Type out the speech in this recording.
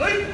は。